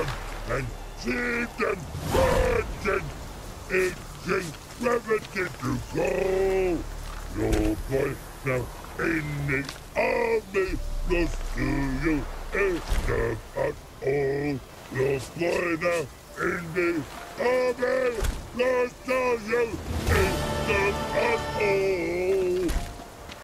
Mama and see them marching. Itching, reverted to go. Your boy now in the army, lost to you enough at all. Your boy now in the army, lost to you enough at all.